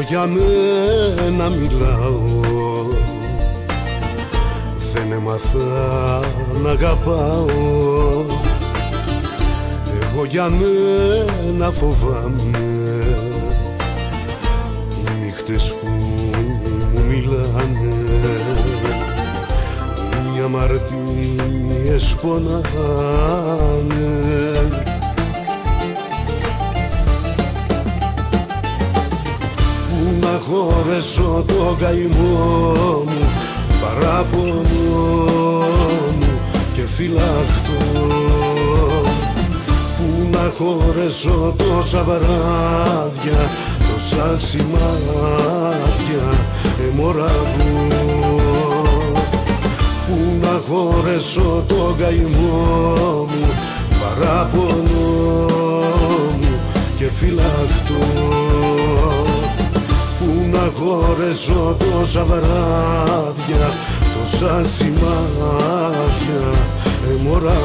για μένα μιλάω Δεν έμαθα να αγαπάω. Εγώ για μένα φοβάμαι. Οι νύχτες που μου μιλάνε Οι αμαρτίες πονάνε χωρέσω το καημό μου παράπονο μου και φυλαχτώ που να χωρέσω τόσα βράδια τόσα σημάδια εμοραγώ που να χωρέσω το καημό μου παράπονο μου και φυλαχτώ να χωρέσω τόσα βράδια, τόσα σημάδια, ε, μωρά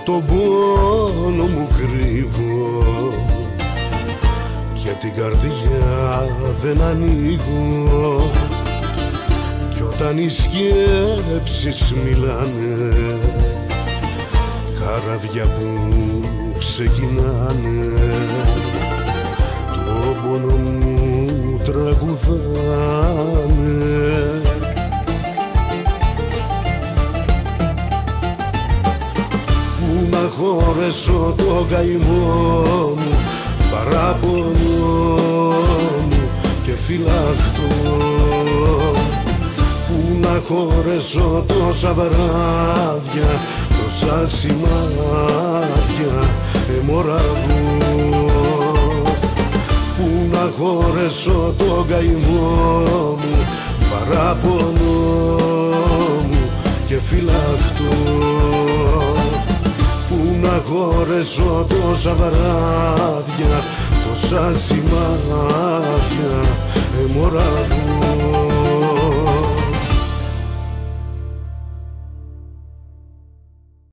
τον πόνο μου κρύβω και την καρδιά δεν ανοίγω. Κι όταν οι σκέψεις μιλάνε καραβιά που ξεκινάνε το πόνο μου τραγουδάνε χωρέσω το καημό μου παράπονο μου και φυλαχτώ που να χωρέσω τόσα βράδια τόσα σημάδια εμοραγώ που να χωρέσω το καημό μου παράπονο μου και φυλαχτώ αγορεζώ τόσα βράδια, τόσα σημάδια, και μωρά μου.